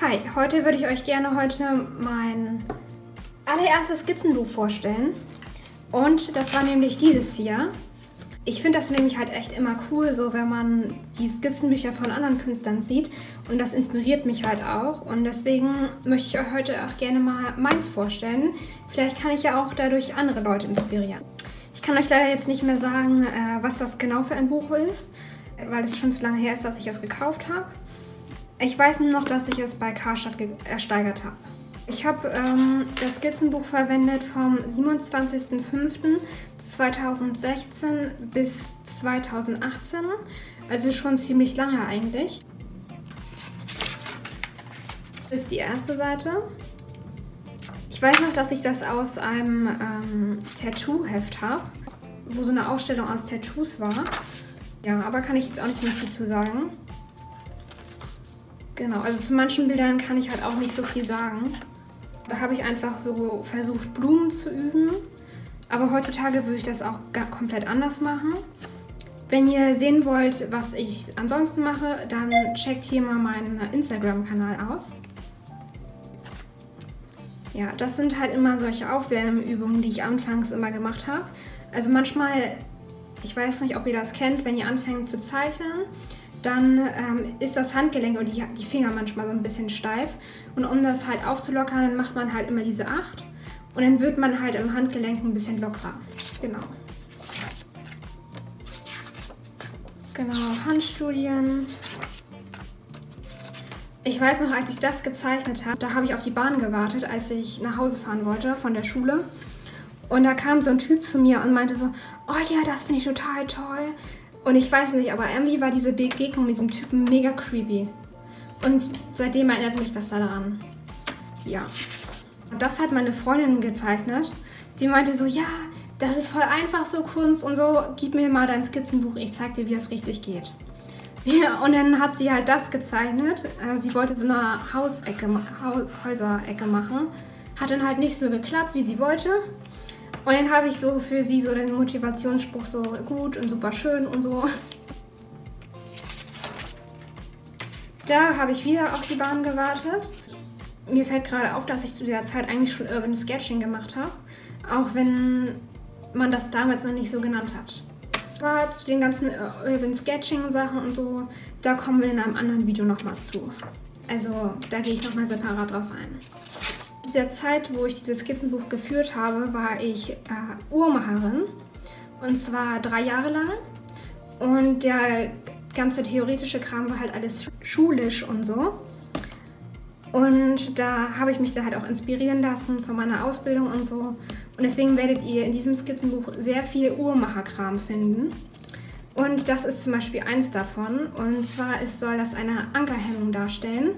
Hi, heute würde ich euch gerne heute mein allererstes Skizzenbuch vorstellen. Und das war nämlich dieses hier. Ich finde das nämlich halt echt immer cool, so wenn man die Skizzenbücher von anderen Künstlern sieht. Und das inspiriert mich halt auch. Und deswegen möchte ich euch heute auch gerne mal meins vorstellen. Vielleicht kann ich ja auch dadurch andere Leute inspirieren. Ich kann euch leider jetzt nicht mehr sagen, äh, was das genau für ein Buch ist, weil es schon zu lange her ist, dass ich es gekauft habe. Ich weiß nur noch, dass ich es bei Karstadt ersteigert habe. Ich habe ähm, das Skizzenbuch verwendet vom 27.05.2016 bis 2018. Also schon ziemlich lange eigentlich. Das ist die erste Seite. Ich weiß noch, dass ich das aus einem ähm, Tattoo-Heft habe, wo so eine Ausstellung aus Tattoos war. Ja, aber kann ich jetzt auch nicht mehr viel zu sagen. Genau, also zu manchen Bildern kann ich halt auch nicht so viel sagen. Da habe ich einfach so versucht, Blumen zu üben. Aber heutzutage würde ich das auch komplett anders machen. Wenn ihr sehen wollt, was ich ansonsten mache, dann checkt hier mal meinen Instagram-Kanal aus. Ja, das sind halt immer solche Aufwärmübungen, die ich anfangs immer gemacht habe. Also manchmal, ich weiß nicht, ob ihr das kennt, wenn ihr anfängt zu zeichnen, dann ähm, ist das Handgelenk und die, die Finger manchmal so ein bisschen steif. Und um das halt aufzulockern, dann macht man halt immer diese 8. Und dann wird man halt im Handgelenk ein bisschen lockerer. Genau. Genau, Handstudien. Ich weiß noch, als ich das gezeichnet habe, da habe ich auf die Bahn gewartet, als ich nach Hause fahren wollte von der Schule. Und da kam so ein Typ zu mir und meinte so, oh ja, das finde ich total toll. Und ich weiß nicht, aber irgendwie war diese Begegnung mit diesem Typen mega creepy. Und seitdem erinnert mich das daran. Ja. Und das hat meine Freundin gezeichnet. Sie meinte so, ja, das ist voll einfach so Kunst und so, gib mir mal dein Skizzenbuch, ich zeig dir, wie das richtig geht. Ja, und dann hat sie halt das gezeichnet. Äh, sie wollte so eine Hausecke, Häuserecke machen. Hat dann halt nicht so geklappt, wie sie wollte. Und dann habe ich so für sie so den Motivationsspruch so gut und super schön und so. Da habe ich wieder auf die Bahn gewartet. Mir fällt gerade auf, dass ich zu der Zeit eigentlich schon Urban Sketching gemacht habe. Auch wenn man das damals noch nicht so genannt hat. Aber zu den ganzen Urban Sketching Sachen und so, da kommen wir in einem anderen Video nochmal zu. Also da gehe ich nochmal separat drauf ein dieser Zeit, wo ich dieses Skizzenbuch geführt habe, war ich äh, Uhrmacherin. Und zwar drei Jahre lang. Und der ganze theoretische Kram war halt alles schulisch und so. Und da habe ich mich da halt auch inspirieren lassen von meiner Ausbildung und so. Und deswegen werdet ihr in diesem Skizzenbuch sehr viel Uhrmacherkram finden. Und das ist zum Beispiel eins davon. Und zwar ist, soll das eine Ankerhemmung darstellen.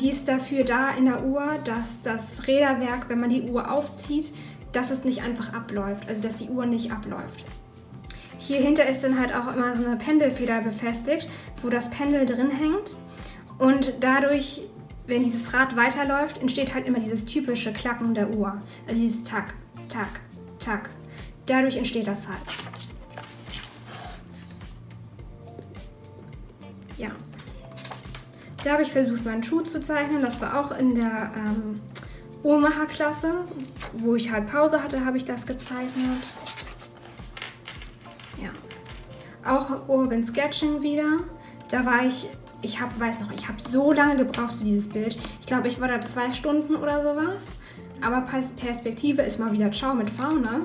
Die ist dafür da in der Uhr, dass das Räderwerk, wenn man die Uhr aufzieht, dass es nicht einfach abläuft, also dass die Uhr nicht abläuft. Hier hinter ist dann halt auch immer so eine Pendelfeder befestigt, wo das Pendel drin hängt. Und dadurch, wenn dieses Rad weiterläuft, entsteht halt immer dieses typische Klacken der Uhr. Also dieses Tack, Tack, Tack. Dadurch entsteht das halt. Ja. Da habe ich versucht, meinen Schuh zu zeichnen. Das war auch in der ähm, Uhrmacherklasse, wo ich halt Pause hatte, habe ich das gezeichnet. Ja. Auch Urban Sketching wieder. Da war ich, ich hab, weiß noch, ich habe so lange gebraucht für dieses Bild. Ich glaube, ich war da zwei Stunden oder sowas. Aber Perspektive ist mal wieder Ciao mit Fauna.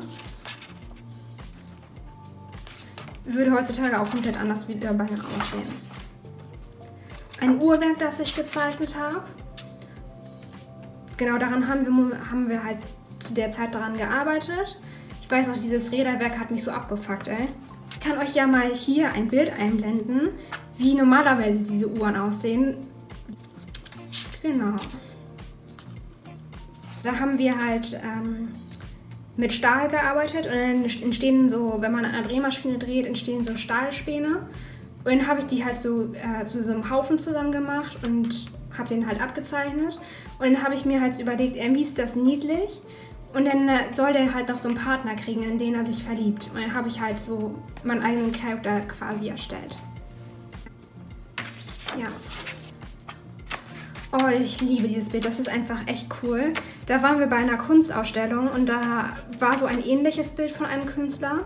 Würde heutzutage auch komplett anders wieder bei mir aussehen ein Uhrwerk, das ich gezeichnet habe. Genau daran haben wir, haben wir halt zu der Zeit daran gearbeitet. Ich weiß noch, dieses Räderwerk hat mich so abgefuckt, ey. Ich kann euch ja mal hier ein Bild einblenden, wie normalerweise diese Uhren aussehen. Genau. Da haben wir halt ähm, mit Stahl gearbeitet und dann entstehen so, wenn man an einer Drehmaschine dreht, entstehen so Stahlspäne. Und dann habe ich die halt so äh, zu so einem Haufen zusammen gemacht und habe den halt abgezeichnet. Und dann habe ich mir halt überlegt, irgendwie ist das niedlich. Und dann äh, soll der halt noch so einen Partner kriegen, in den er sich verliebt. Und dann habe ich halt so meinen eigenen Charakter quasi erstellt. Ja. Oh, ich liebe dieses Bild. Das ist einfach echt cool. Da waren wir bei einer Kunstausstellung und da war so ein ähnliches Bild von einem Künstler.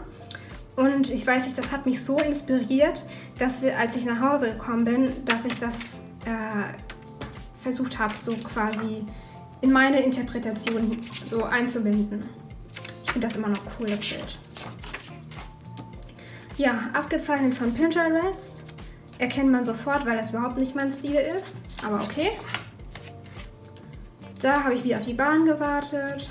Und ich weiß nicht, das hat mich so inspiriert, dass als ich nach Hause gekommen bin, dass ich das äh, versucht habe, so quasi in meine Interpretation so einzubinden. Ich finde das immer noch cool, das Bild. Ja, abgezeichnet von Pinterest. Erkennt man sofort, weil das überhaupt nicht mein Stil ist. Aber okay. Da habe ich wieder auf die Bahn gewartet.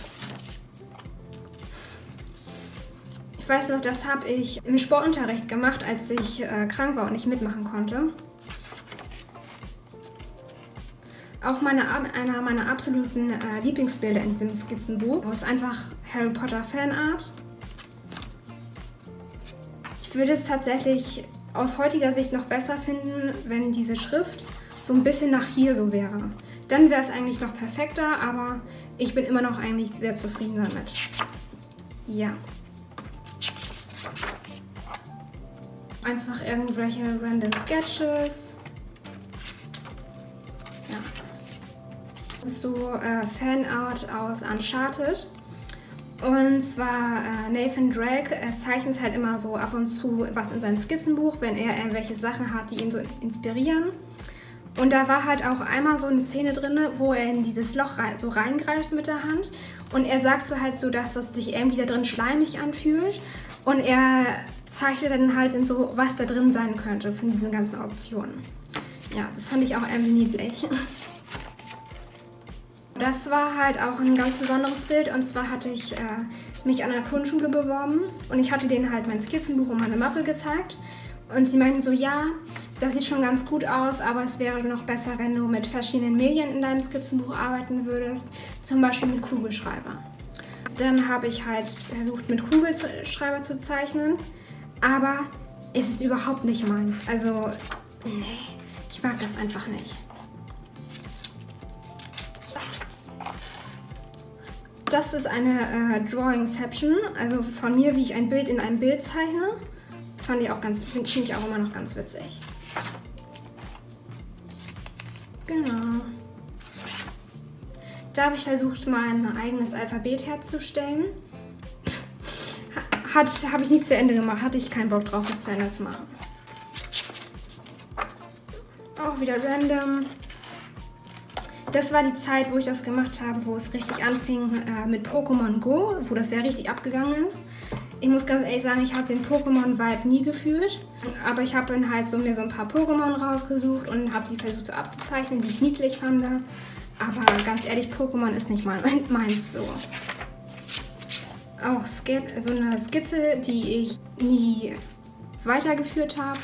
Weiß noch, das habe ich im Sportunterricht gemacht, als ich äh, krank war und nicht mitmachen konnte. Auch meine, einer meiner absoluten äh, Lieblingsbilder in diesem Skizzenbuch ist einfach Harry Potter Fanart. Ich würde es tatsächlich aus heutiger Sicht noch besser finden, wenn diese Schrift so ein bisschen nach hier so wäre. Dann wäre es eigentlich noch perfekter, aber ich bin immer noch eigentlich sehr zufrieden damit. Ja. Einfach irgendwelche random Sketches. Ja. Das ist so äh, Fanart aus Uncharted. Und zwar äh, Nathan Drake er zeichnet halt immer so ab und zu was in sein Skizzenbuch, wenn er irgendwelche Sachen hat, die ihn so inspirieren. Und da war halt auch einmal so eine Szene drin, wo er in dieses Loch rein, so reingreift mit der Hand. Und er sagt so halt so, dass das sich irgendwie da drin schleimig anfühlt. Und er zeichnet dann halt in so, was da drin sein könnte von diesen ganzen Optionen. Ja, das fand ich auch irgendwie niedlich. Das war halt auch ein ganz besonderes Bild und zwar hatte ich äh, mich an einer Grundschule beworben und ich hatte denen halt mein Skizzenbuch und meine Mappe gezeigt und sie meinten so, ja, das sieht schon ganz gut aus, aber es wäre noch besser, wenn du mit verschiedenen Medien in deinem Skizzenbuch arbeiten würdest, zum Beispiel mit Kugelschreiber. Dann habe ich halt versucht, mit Kugelschreiber zu zeichnen, aber es ist überhaupt nicht meins. Also, nee, ich mag das einfach nicht. Das ist eine äh, Drawingception, also von mir, wie ich ein Bild in einem Bild zeichne. Fand ich auch ganz, finde ich auch immer noch ganz witzig. Genau. Da habe ich versucht, mein eigenes Alphabet herzustellen. Habe ich nie zu Ende gemacht, hatte ich keinen Bock drauf, das zu Ende zu machen. Auch wieder random das war die Zeit, wo ich das gemacht habe, wo es richtig anfing äh, mit Pokémon Go, wo das ja richtig abgegangen ist. Ich muss ganz ehrlich sagen, ich habe den Pokémon-Vibe nie gefühlt. Aber ich habe dann halt so mir so ein paar Pokémon rausgesucht und habe die versucht so abzuzeichnen, die ich niedlich fand. Aber ganz ehrlich, Pokémon ist nicht mein, meins so. Auch so eine Skizze, die ich nie weitergeführt habe.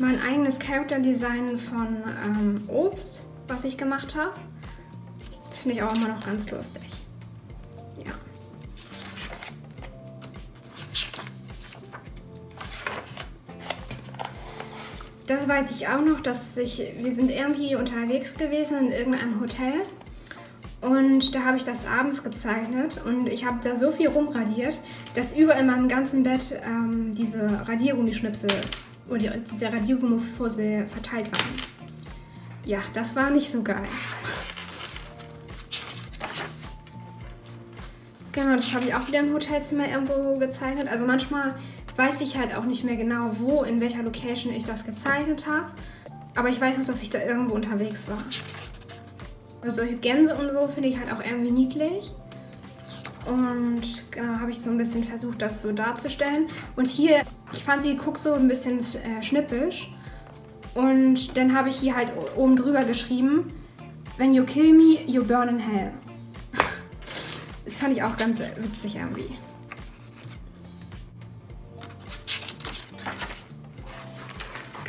mein eigenes Character Design von ähm, Obst, was ich gemacht habe. Das finde ich auch immer noch ganz lustig. Das weiß ich auch noch, dass ich, wir sind irgendwie unterwegs gewesen in irgendeinem Hotel und da habe ich das abends gezeichnet und ich habe da so viel rumradiert, dass überall in meinem ganzen Bett ähm, diese Radiergummischnipsel die, diese Radiergummifussel verteilt waren. Ja, das war nicht so geil. Genau, das habe ich auch wieder im Hotelzimmer irgendwo gezeichnet. Also manchmal weiß ich halt auch nicht mehr genau, wo, in welcher Location ich das gezeichnet habe. Aber ich weiß noch, dass ich da irgendwo unterwegs war. Und solche Gänse und so finde ich halt auch irgendwie niedlich. Und genau, habe ich so ein bisschen versucht, das so darzustellen. Und hier, ich fand sie guckt so ein bisschen äh, schnippisch. Und dann habe ich hier halt oben drüber geschrieben, When you kill me, you burn in hell. das fand ich auch ganz witzig irgendwie.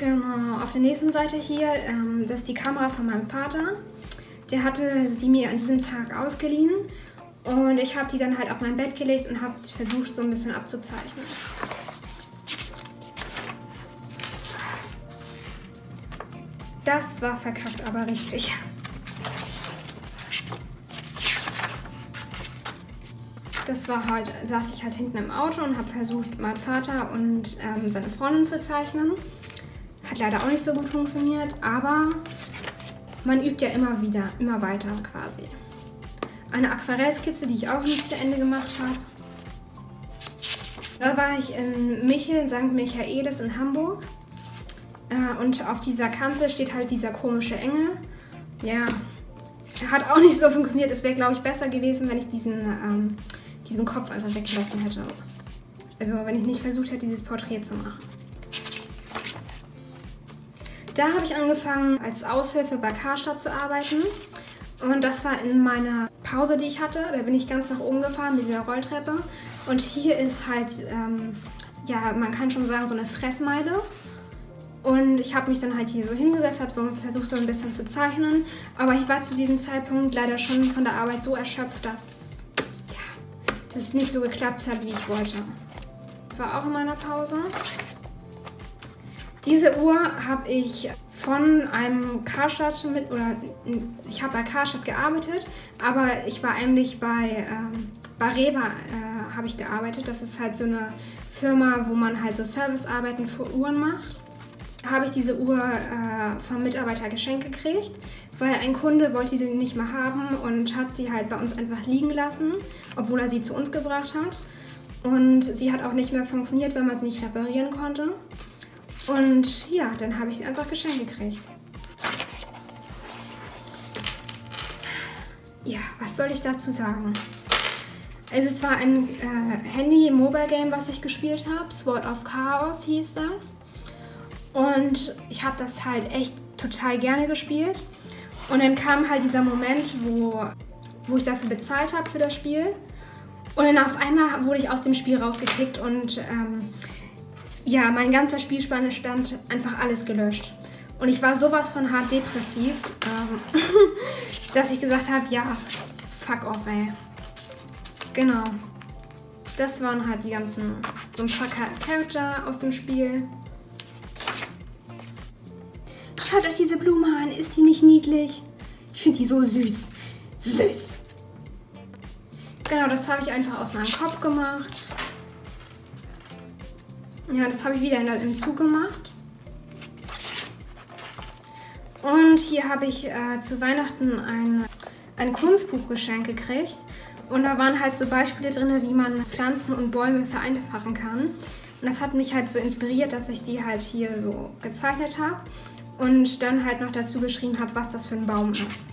Genau, auf der nächsten Seite hier, ähm, das ist die Kamera von meinem Vater. Der hatte sie mir an diesem Tag ausgeliehen und ich habe die dann halt auf mein Bett gelegt und habe versucht, so ein bisschen abzuzeichnen. Das war verkackt, aber richtig. das war halt, saß ich halt hinten im Auto und habe versucht, meinen Vater und ähm, seine Freundin zu zeichnen. Hat leider auch nicht so gut funktioniert, aber man übt ja immer wieder, immer weiter quasi. Eine Aquarellskizze, die ich auch nicht zu Ende gemacht habe. Da war ich in Michel, St. Michaelis in Hamburg. Äh, und auf dieser Kanzel steht halt dieser komische Engel. Ja, hat auch nicht so funktioniert. Es wäre, glaube ich, besser gewesen, wenn ich diesen, ähm, diesen Kopf einfach weggelassen hätte. Also wenn ich nicht versucht hätte, dieses Porträt zu machen. Da habe ich angefangen, als Aushilfe bei Karstadt zu arbeiten. Und das war in meiner Pause, die ich hatte. Da bin ich ganz nach oben gefahren mit dieser Rolltreppe. Und hier ist halt, ähm, ja, man kann schon sagen, so eine Fressmeile. Und ich habe mich dann halt hier so hingesetzt, habe so versucht, so ein bisschen zu zeichnen. Aber ich war zu diesem Zeitpunkt leider schon von der Arbeit so erschöpft, dass, ja, dass es nicht so geklappt hat, wie ich wollte. Das war auch in meiner Pause. Diese Uhr habe ich von einem Karstadt mit, oder ich habe bei Karstadt gearbeitet, aber ich war eigentlich bei, ähm, bei äh, habe ich gearbeitet. Das ist halt so eine Firma, wo man halt so Servicearbeiten für Uhren macht. Habe ich diese Uhr äh, vom Mitarbeiter geschenkt gekriegt, weil ein Kunde wollte sie nicht mehr haben und hat sie halt bei uns einfach liegen lassen, obwohl er sie zu uns gebracht hat. Und sie hat auch nicht mehr funktioniert, wenn man sie nicht reparieren konnte. Und ja, dann habe ich sie einfach geschenkt gekriegt. Ja, was soll ich dazu sagen? Also es war ein äh, Handy-Mobile-Game, was ich gespielt habe. Sword of Chaos hieß das. Und ich habe das halt echt total gerne gespielt. Und dann kam halt dieser Moment, wo, wo ich dafür bezahlt habe für das Spiel. Und dann auf einmal wurde ich aus dem Spiel rausgekickt und ähm, ja, mein ganzer Spielspanne stand einfach alles gelöscht. Und ich war sowas von hart depressiv, ähm, dass ich gesagt habe, ja, fuck off, ey. Genau. Das waren halt die ganzen, so ein paar Charakter aus dem Spiel. Schaut euch diese Blume an, ist die nicht niedlich? Ich finde die so süß. Süß. Genau, das habe ich einfach aus meinem Kopf gemacht. Ja, das habe ich wieder im Zug gemacht. Und hier habe ich äh, zu Weihnachten ein, ein Kunstbuchgeschenk gekriegt. Und da waren halt so Beispiele drin, wie man Pflanzen und Bäume vereinfachen kann. Und das hat mich halt so inspiriert, dass ich die halt hier so gezeichnet habe. Und dann halt noch dazu geschrieben habe, was das für ein Baum ist.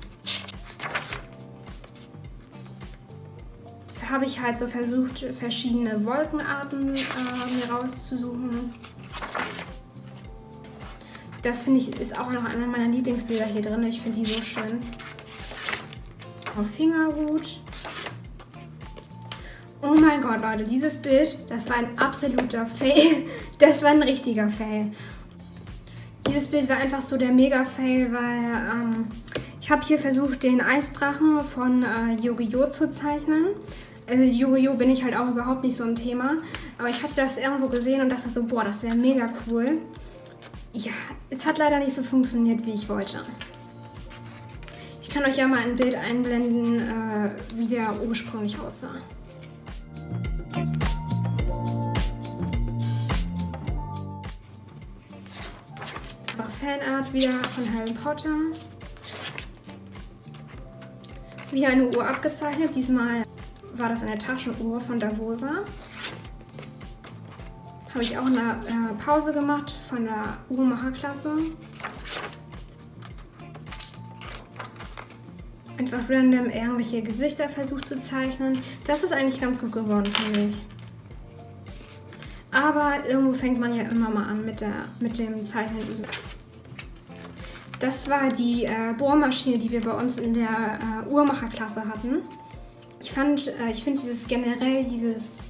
Habe ich halt so versucht, verschiedene Wolkenarten äh, rauszusuchen. Das finde ich ist auch noch einer meiner Lieblingsbilder hier drin. Ich finde die so schön. Auf Fingerhut. Oh mein Gott, Leute, dieses Bild, das war ein absoluter Fail. Das war ein richtiger Fail. Dieses Bild war einfach so der Mega-Fail, weil ähm, ich habe hier versucht, den Eisdrachen von äh, Yu-Gi-Oh! zu zeichnen. Also Yu-Gi-Oh! bin ich halt auch überhaupt nicht so ein Thema. Aber ich hatte das irgendwo gesehen und dachte so, boah, das wäre mega cool. Ja, es hat leider nicht so funktioniert, wie ich wollte. Ich kann euch ja mal ein Bild einblenden, äh, wie der ursprünglich aussah. Einfach Fanart wieder von Harry Potter. Wieder eine Uhr abgezeichnet, diesmal war das eine Taschenuhr von Davosa. Habe ich auch eine äh, Pause gemacht von der Uhrmacherklasse. Einfach random irgendwelche Gesichter versucht zu zeichnen. Das ist eigentlich ganz gut geworden, finde ich. Aber irgendwo fängt man ja immer mal an mit, der, mit dem Zeichnen. Das war die äh, Bohrmaschine, die wir bei uns in der äh, Uhrmacherklasse hatten ich fand, äh, ich finde dieses generell, dieses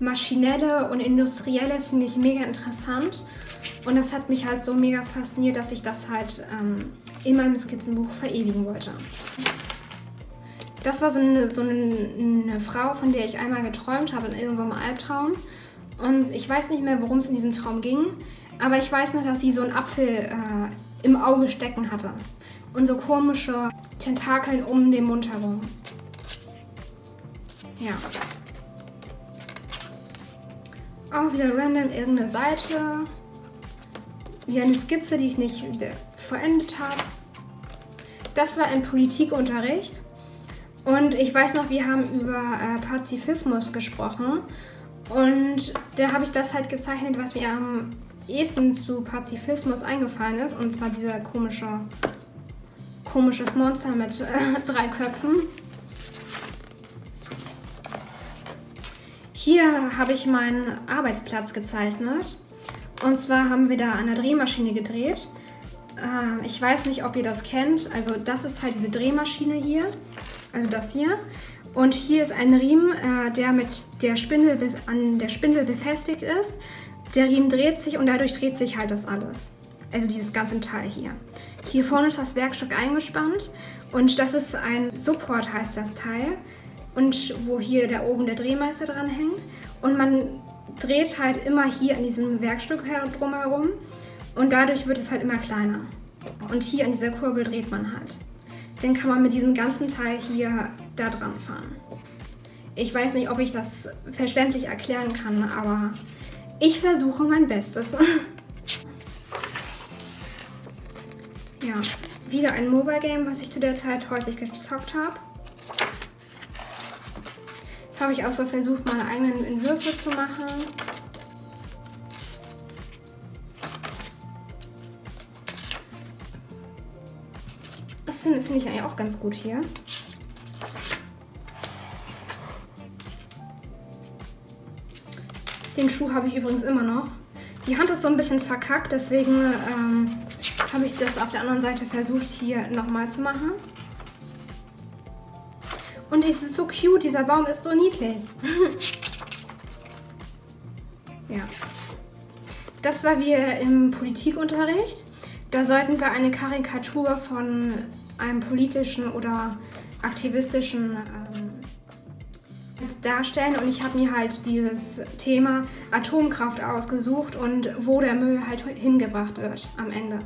maschinelle und industrielle finde ich mega interessant. Und das hat mich halt so mega fasziniert, dass ich das halt ähm, in meinem Skizzenbuch verewigen wollte. Das war so eine, so eine, eine Frau, von der ich einmal geträumt habe in irgendeinem Albtraum. Und ich weiß nicht mehr, worum es in diesem Traum ging, aber ich weiß noch, dass sie so einen Apfel äh, im Auge stecken hatte. Und so komische Tentakeln um den Mund herum. Ja. Auch wieder random irgendeine Seite. Wieder eine Skizze, die ich nicht vollendet habe. Das war im Politikunterricht. Und ich weiß noch, wir haben über äh, Pazifismus gesprochen. Und da habe ich das halt gezeichnet, was mir am ehesten zu Pazifismus eingefallen ist. Und zwar dieser komische, komisches Monster mit äh, drei Köpfen. Hier habe ich meinen Arbeitsplatz gezeichnet. Und zwar haben wir da an der Drehmaschine gedreht. Äh, ich weiß nicht, ob ihr das kennt. Also das ist halt diese Drehmaschine hier. Also das hier. Und hier ist ein Riemen, äh, der mit der Spindel an der Spindel befestigt ist. Der Riemen dreht sich und dadurch dreht sich halt das alles. Also dieses ganze Teil hier. Hier vorne ist das Werkstück eingespannt und das ist ein Support heißt das Teil. Und wo hier da oben der Drehmeister dran hängt. Und man dreht halt immer hier an diesem Werkstück drumherum und dadurch wird es halt immer kleiner. Und hier an dieser Kurbel dreht man halt. Dann kann man mit diesem ganzen Teil hier da dran fahren. Ich weiß nicht, ob ich das verständlich erklären kann, aber ich versuche mein Bestes. ja, wieder ein Mobile Game, was ich zu der Zeit häufig gezockt habe. Habe ich auch so versucht, meine eigenen Entwürfe zu machen. Das finde find ich eigentlich auch ganz gut hier. Den Schuh habe ich übrigens immer noch. Die Hand ist so ein bisschen verkackt, deswegen ähm, habe ich das auf der anderen Seite versucht hier nochmal zu machen. Und es ist so cute, dieser Baum ist so niedlich. ja. Das war wir im Politikunterricht. Da sollten wir eine Karikatur von einem politischen oder aktivistischen ähm, darstellen und ich habe mir halt dieses Thema Atomkraft ausgesucht und wo der Müll halt hingebracht wird am Ende.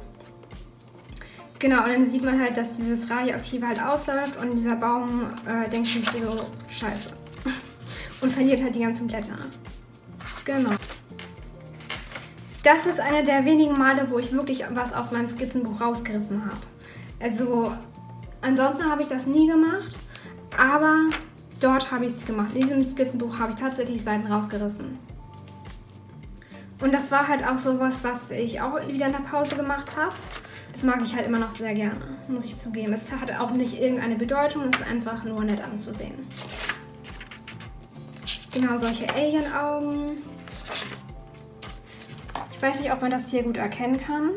Genau, und dann sieht man halt, dass dieses Radioaktive halt ausläuft und dieser Baum äh, denkt sich so, scheiße. Und verliert halt die ganzen Blätter. Genau. Das ist eine der wenigen Male, wo ich wirklich was aus meinem Skizzenbuch rausgerissen habe. Also, ansonsten habe ich das nie gemacht, aber dort habe ich es gemacht. In diesem Skizzenbuch habe ich tatsächlich Seiten rausgerissen. Und das war halt auch sowas, was ich auch wieder in der Pause gemacht habe. Das mag ich halt immer noch sehr gerne, muss ich zugeben. Es hat auch nicht irgendeine Bedeutung, es ist einfach nur nett anzusehen. Genau, solche Alien-Augen. Ich weiß nicht, ob man das hier gut erkennen kann,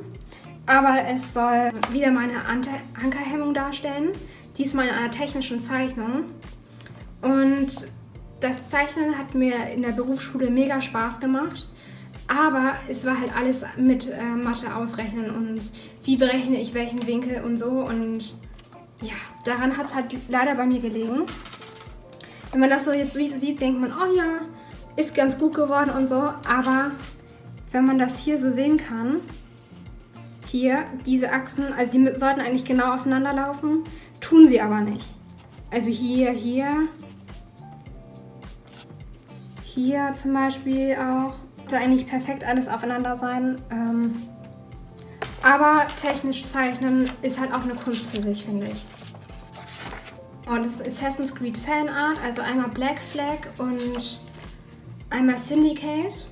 aber es soll wieder meine Ankerhemmung darstellen. Diesmal in einer technischen Zeichnung. Und das Zeichnen hat mir in der Berufsschule mega Spaß gemacht. Aber es war halt alles mit äh, Mathe ausrechnen und wie berechne ich welchen Winkel und so. Und ja, daran hat es halt leider bei mir gelegen. Wenn man das so jetzt sieht, denkt man, oh ja, ist ganz gut geworden und so. Aber wenn man das hier so sehen kann, hier, diese Achsen, also die sollten eigentlich genau aufeinander laufen, tun sie aber nicht. Also hier, hier, hier zum Beispiel auch sollte eigentlich perfekt alles aufeinander sein. Ähm, aber technisch zeichnen ist halt auch eine Kunst für sich, finde ich. Und es ist Assassin's Creed Fanart, also einmal Black Flag und einmal Syndicate.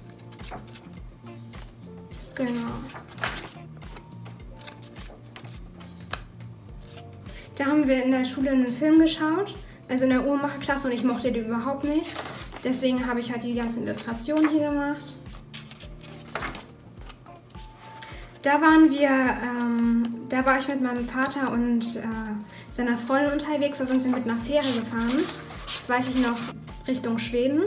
Genau. Da haben wir in der Schule einen Film geschaut, also in der Uhrmacherklasse und ich mochte den überhaupt nicht. Deswegen habe ich halt die ganzen Illustrationen hier gemacht. Da waren wir, ähm, da war ich mit meinem Vater und äh, seiner Freundin unterwegs. Da sind wir mit einer Fähre gefahren. Das weiß ich noch, Richtung Schweden.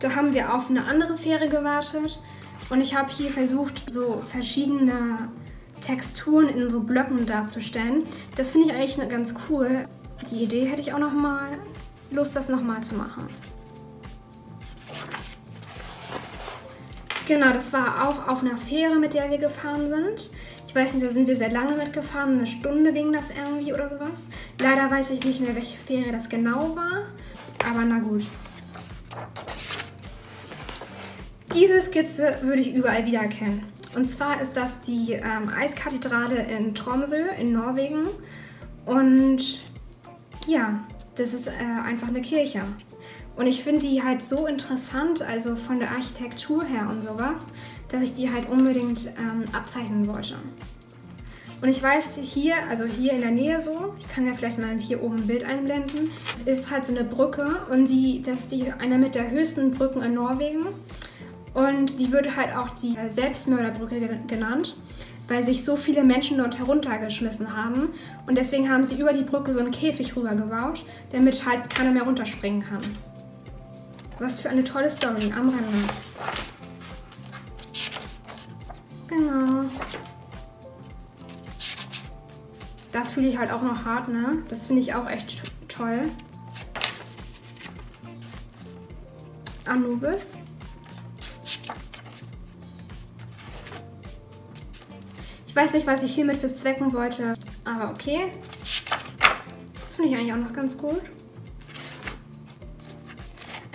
Da haben wir auf eine andere Fähre gewartet und ich habe hier versucht, so verschiedene Texturen in so Blöcken darzustellen. Das finde ich eigentlich ganz cool. Die Idee hätte ich auch noch mal Lust, das noch mal zu machen. Genau, das war auch auf einer Fähre, mit der wir gefahren sind. Ich weiß nicht, da sind wir sehr lange mitgefahren. Eine Stunde ging das irgendwie oder sowas. Leider weiß ich nicht mehr, welche Fähre das genau war. Aber na gut. Diese Skizze würde ich überall wiedererkennen. Und zwar ist das die ähm, Eiskathedrale in Tromsø in Norwegen. Und ja, das ist äh, einfach eine Kirche. Und ich finde die halt so interessant, also von der Architektur her und sowas, dass ich die halt unbedingt ähm, abzeichnen wollte. Und ich weiß hier, also hier in der Nähe so, ich kann ja vielleicht mal hier oben ein Bild einblenden, ist halt so eine Brücke und die, das ist die, eine mit der höchsten Brücken in Norwegen. Und die wird halt auch die Selbstmörderbrücke genannt, weil sich so viele Menschen dort heruntergeschmissen haben. Und deswegen haben sie über die Brücke so einen Käfig rübergebaut, damit halt keiner mehr runterspringen kann. Was für eine tolle Story am Rande. Genau. Das fühle ich halt auch noch hart, ne? Das finde ich auch echt toll. Anubis. Ich weiß nicht, was ich hiermit bezwecken wollte, aber okay. Das finde ich eigentlich auch noch ganz gut.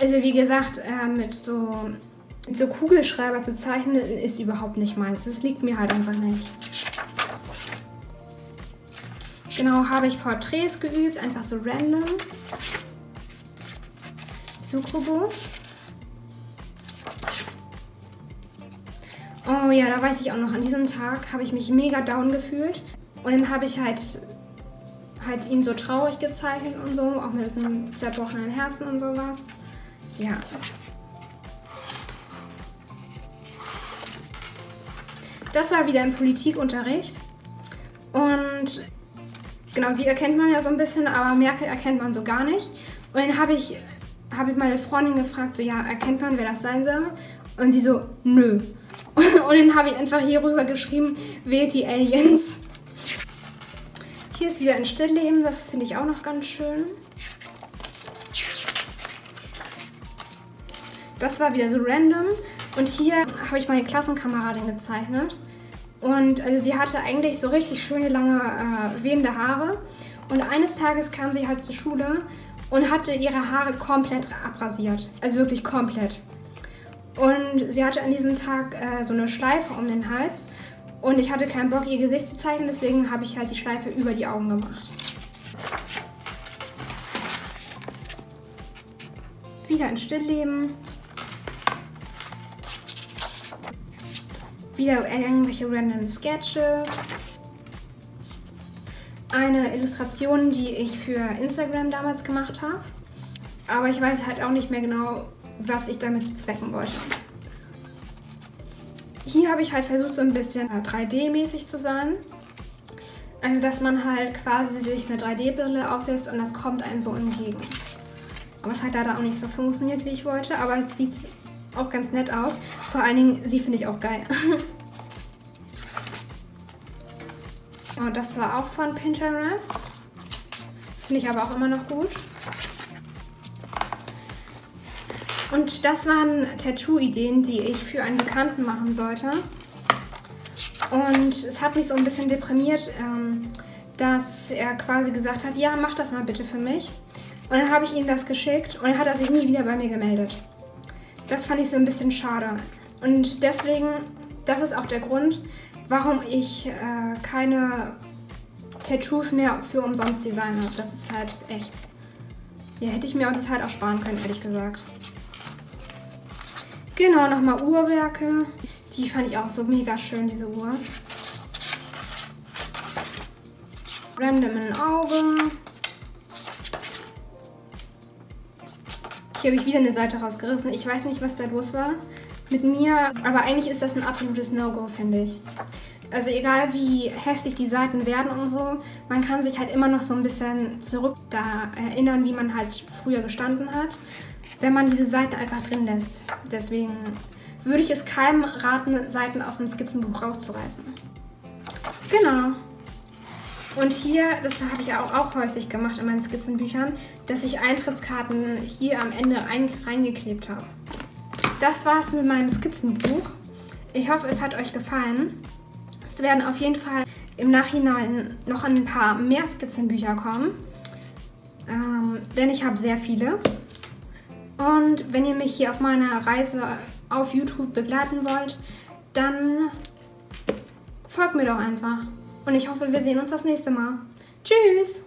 Also wie gesagt, äh, mit so, so Kugelschreiber zu zeichnen ist überhaupt nicht meins. Das liegt mir halt einfach nicht. Genau, habe ich Porträts geübt, einfach so random. Sukrobos. Oh ja, da weiß ich auch noch, an diesem Tag habe ich mich mega down gefühlt. Und dann habe ich halt, halt ihn so traurig gezeichnet und so, auch mit einem zerbrochenen Herzen und sowas. Ja. Das war wieder im Politikunterricht. Und genau, sie erkennt man ja so ein bisschen, aber Merkel erkennt man so gar nicht. Und dann habe ich, hab ich meine Freundin gefragt, so ja, erkennt man, wer das sein soll? Und sie so, nö. Und dann habe ich einfach hier rüber geschrieben, wählt die Aliens. Hier ist wieder ein Stillleben, das finde ich auch noch ganz schön. Das war wieder so random. Und hier habe ich meine Klassenkameradin gezeichnet. Und also sie hatte eigentlich so richtig schöne, lange, äh, wehende Haare. Und eines Tages kam sie halt zur Schule und hatte ihre Haare komplett abrasiert. Also wirklich komplett. Und sie hatte an diesem Tag äh, so eine Schleife um den Hals. Und ich hatte keinen Bock, ihr Gesicht zu zeigen, deswegen habe ich halt die Schleife über die Augen gemacht. Wieder ein Stillleben. Wieder irgendwelche random Sketches. Eine Illustration, die ich für Instagram damals gemacht habe. Aber ich weiß halt auch nicht mehr genau, was ich damit bezwecken wollte. Hier habe ich halt versucht, so ein bisschen 3D-mäßig zu sein. Also, dass man halt quasi sich eine 3D-Brille aufsetzt und das kommt einem so entgegen. Aber es hat leider auch nicht so funktioniert, wie ich wollte. Aber es sieht auch ganz nett aus. Vor allen Dingen, sie finde ich auch geil. Und das war auch von Pinterest. Das finde ich aber auch immer noch gut. Und das waren Tattoo-Ideen, die ich für einen Bekannten machen sollte. Und es hat mich so ein bisschen deprimiert, ähm, dass er quasi gesagt hat, ja, mach das mal bitte für mich. Und dann habe ich ihm das geschickt und dann hat er sich nie wieder bei mir gemeldet. Das fand ich so ein bisschen schade. Und deswegen, das ist auch der Grund, warum ich äh, keine Tattoos mehr für umsonst designe. Das ist halt echt. Ja, hätte ich mir auch die Zeit auch sparen können, ehrlich gesagt. Genau, nochmal Uhrwerke. Die fand ich auch so mega schön, diese Uhr. Random in Auge. Hier habe ich wieder eine Seite rausgerissen. Ich weiß nicht, was da los war mit mir. Aber eigentlich ist das ein absolutes No-Go, finde ich. Also egal wie hässlich die Seiten werden und so, man kann sich halt immer noch so ein bisschen zurück da erinnern, wie man halt früher gestanden hat wenn man diese Seiten einfach drin lässt. Deswegen würde ich es keinem raten, Seiten aus dem Skizzenbuch rauszureißen. Genau. Und hier, das habe ich auch, auch häufig gemacht in meinen Skizzenbüchern, dass ich Eintrittskarten hier am Ende ein, reingeklebt habe. Das war es mit meinem Skizzenbuch. Ich hoffe, es hat euch gefallen. Es werden auf jeden Fall im Nachhinein noch ein paar mehr Skizzenbücher kommen. Ähm, denn ich habe sehr viele. Und wenn ihr mich hier auf meiner Reise auf YouTube begleiten wollt, dann folgt mir doch einfach. Und ich hoffe, wir sehen uns das nächste Mal. Tschüss!